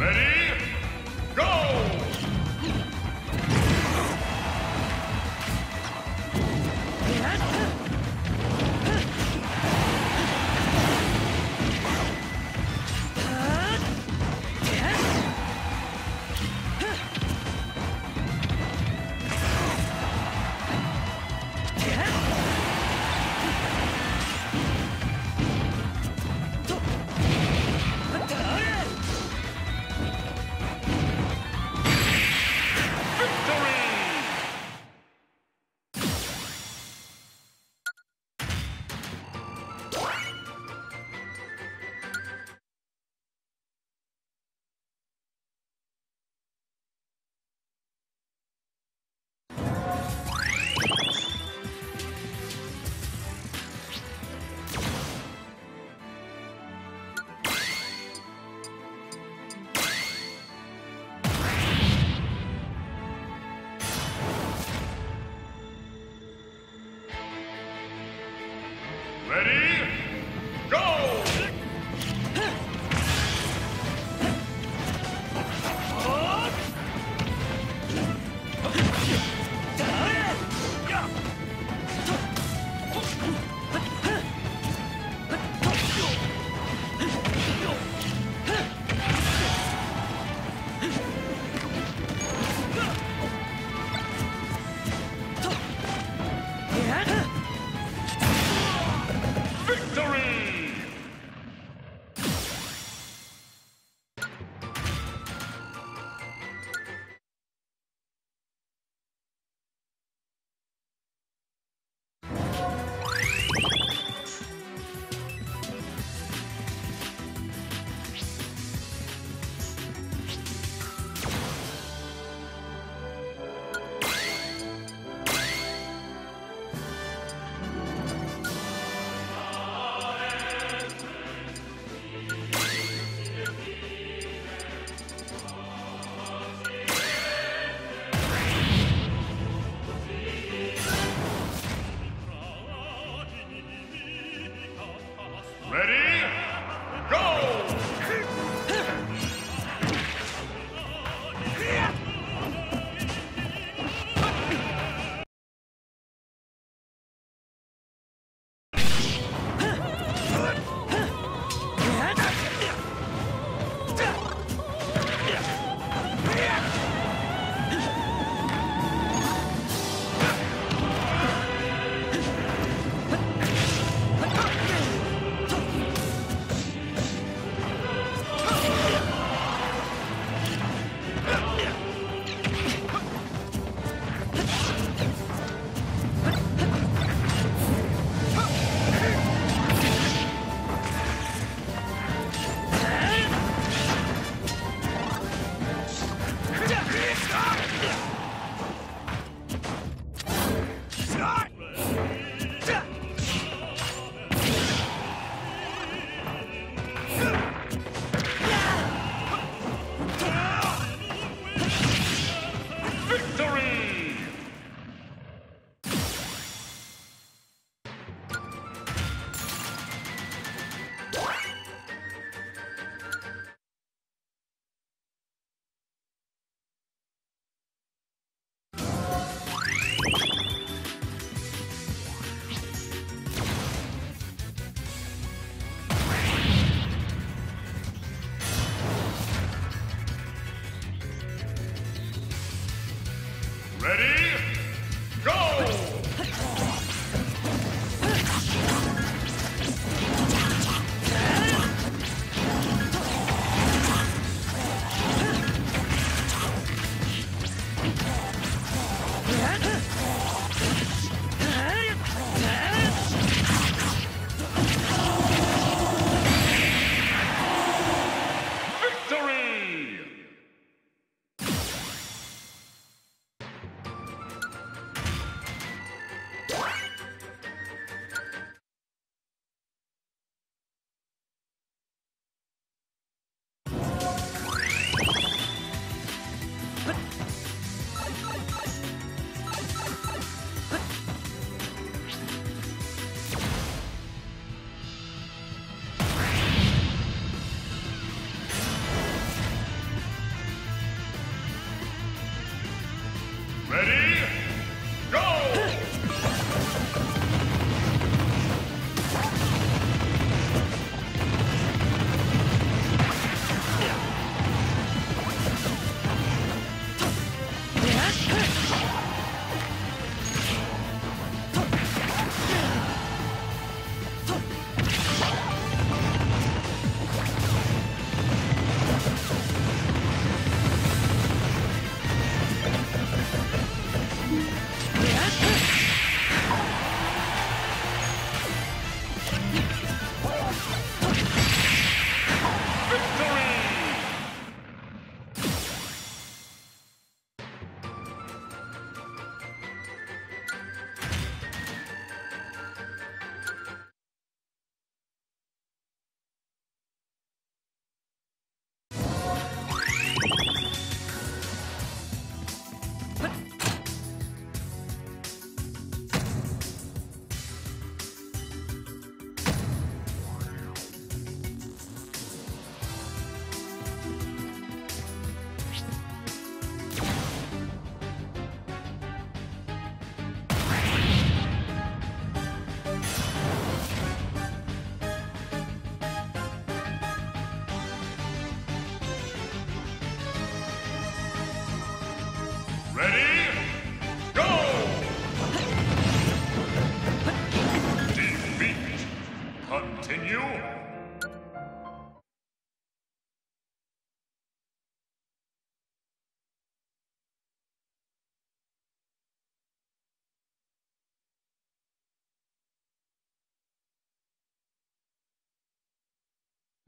Ready?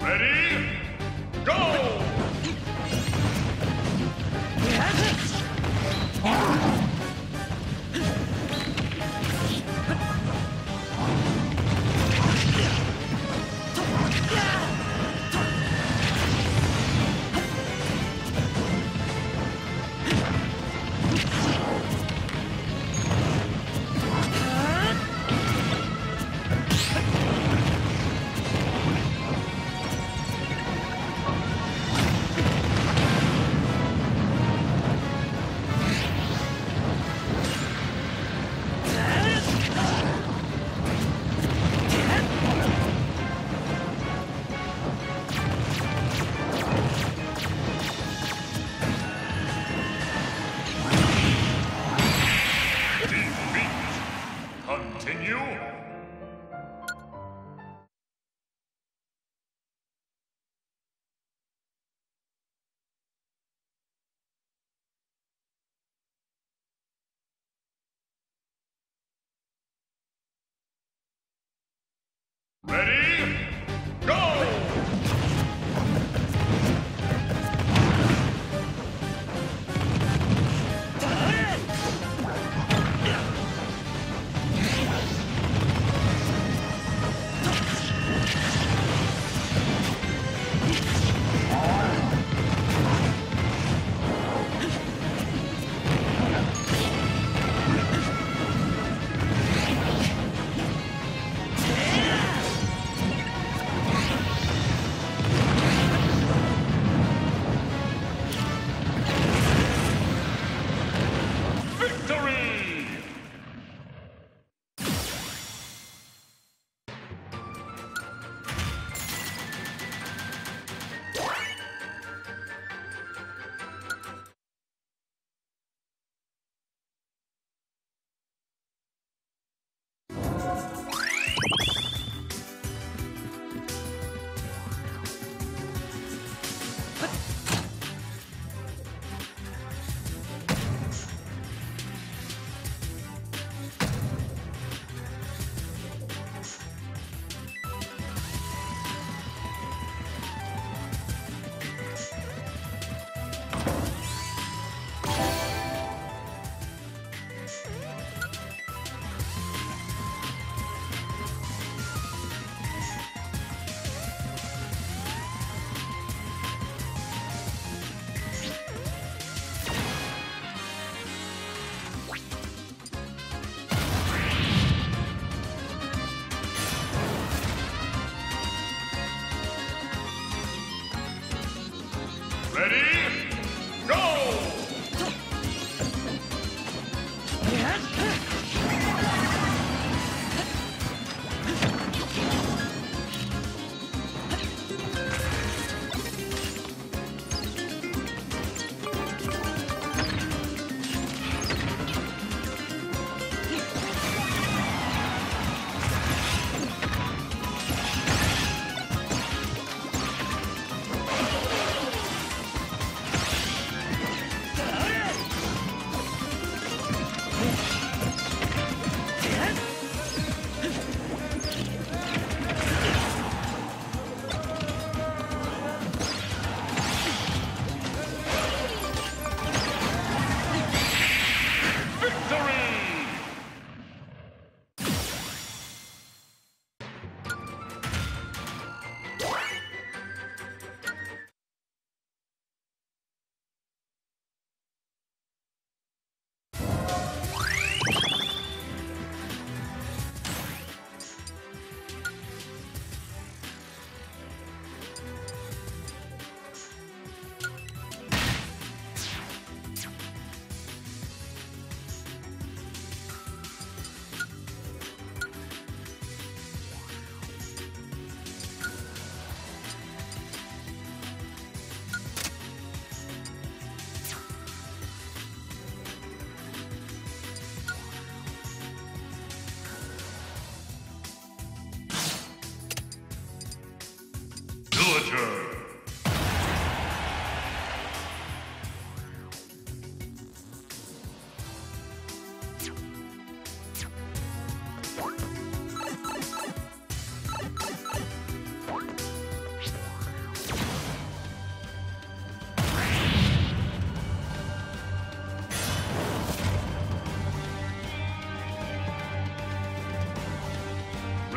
Ready? Go! Ready?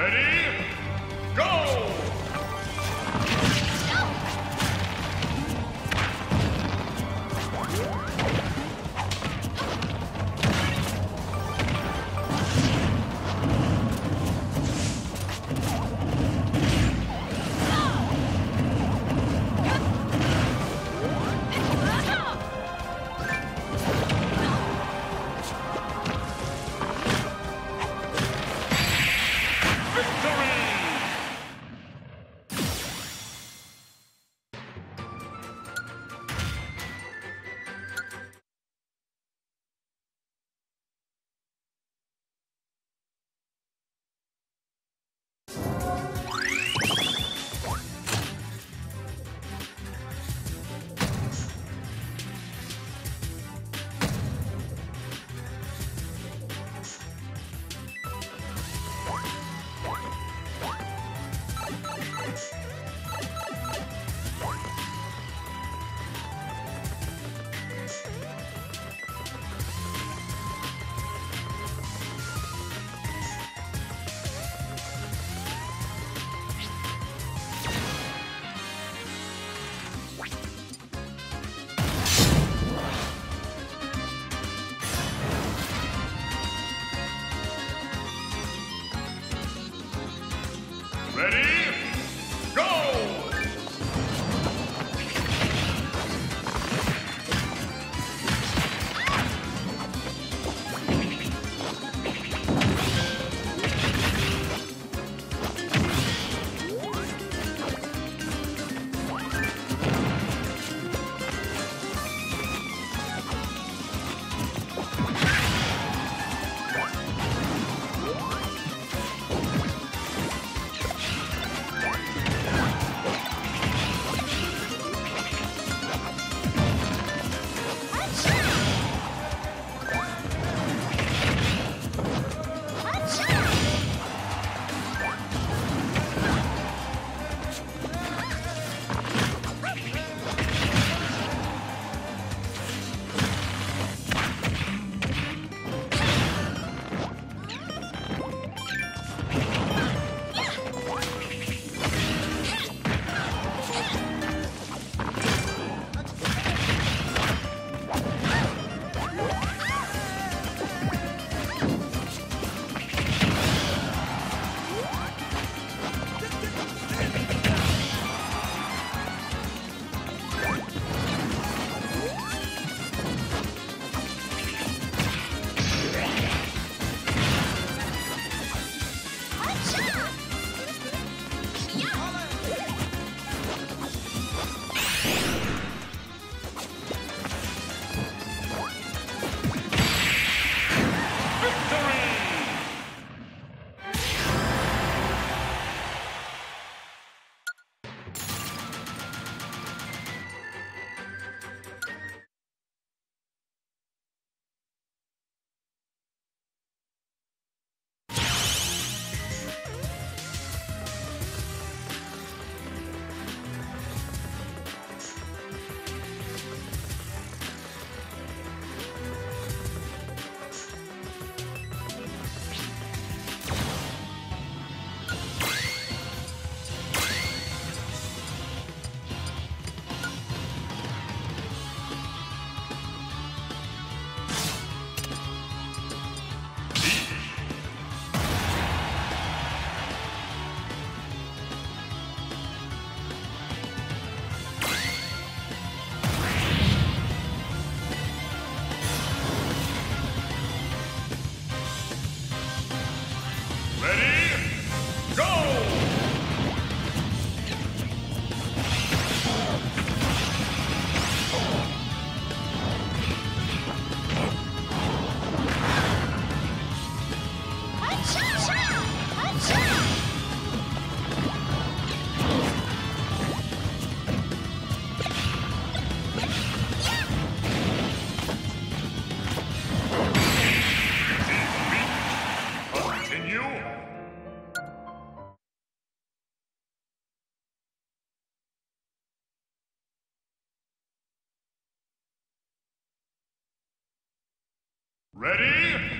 Ready? Ready?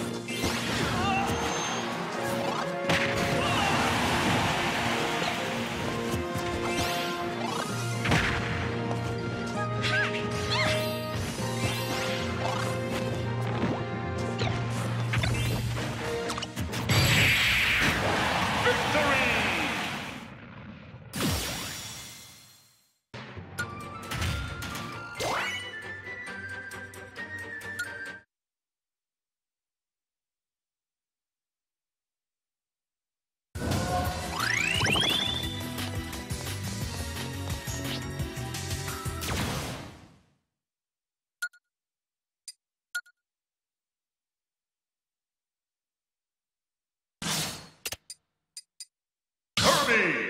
Germany.